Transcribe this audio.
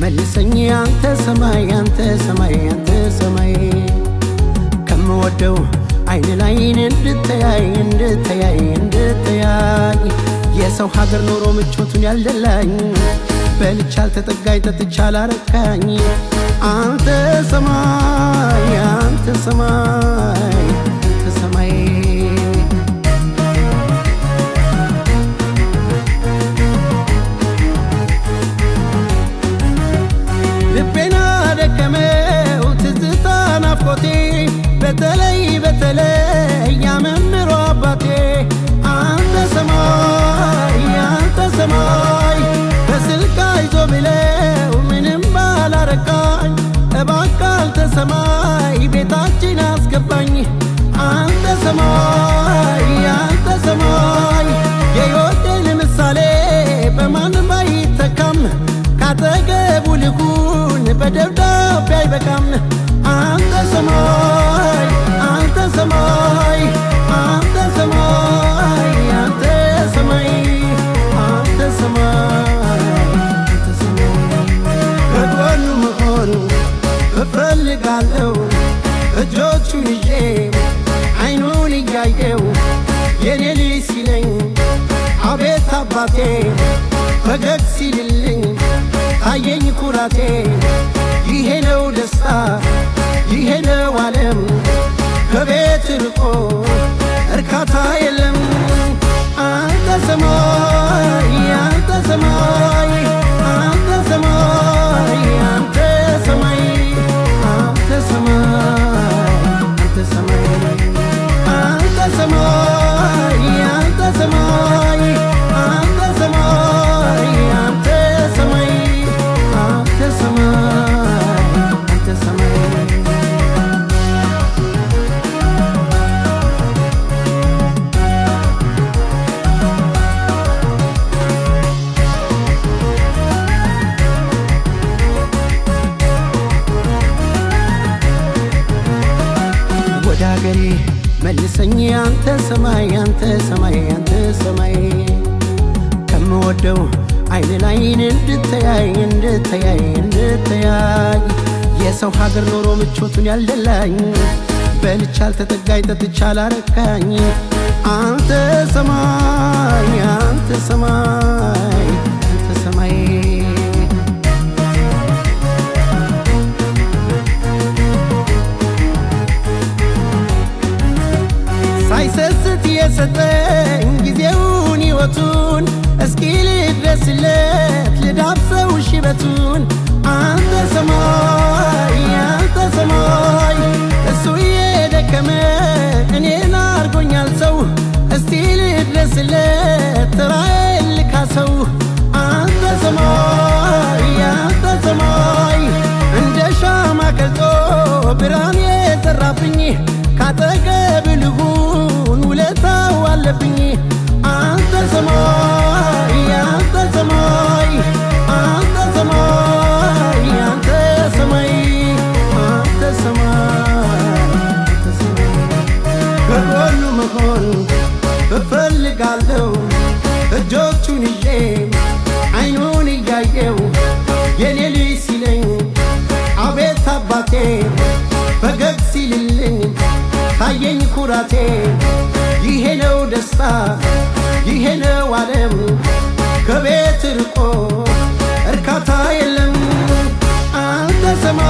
መልሰኝ አንተ ሰማይ አንተ ሰማይ አንተ ሰማይ። ከምወደው አይን ላይን እንድተያይ እንድተያይ እንድተያይ። የሰው ሀገር ኖሮ ምቾቱን ያልደላኝ በልቻል ተጠጋኝ ጠጥቻል አረካኝ አንተ ሰማይ በደብዳቤ አይበቃም አንተ ሰማይ አንተ ሰማይ አንተ ሰማይ አንተ ሰማይ አንተ ሰማይ ከጎኑ መሆን እፈልጋለሁ እጆቹን ይዤ አይኑን እያየው የኔ ልጅ ሲለኝ አቤት አባቴ ፈገግ ሲልልኝ ታየኝ ኩራቴ መልሰኝ አንተ ሰማይ አንተ ሰማይ አንተ ሰማይ። ከምወደው አይን ላይን እንድተያይ እንድተያይ እንድተያይ። የሰው ሀገር ኖሮ ምቾቱን ያልደላኝ በልቻል ተጠጋኝ ጠጥቻል አረካኝ አንተ ሰማይ አንተ ሰማይ Nestle. ሲልልኝ ታየኝ ኩራቴ። ይሄ ነው ደስታ፣ ይሄ ነው ዓለም ከቤት ርቆ እርካታ የለም። አንተ ሰማ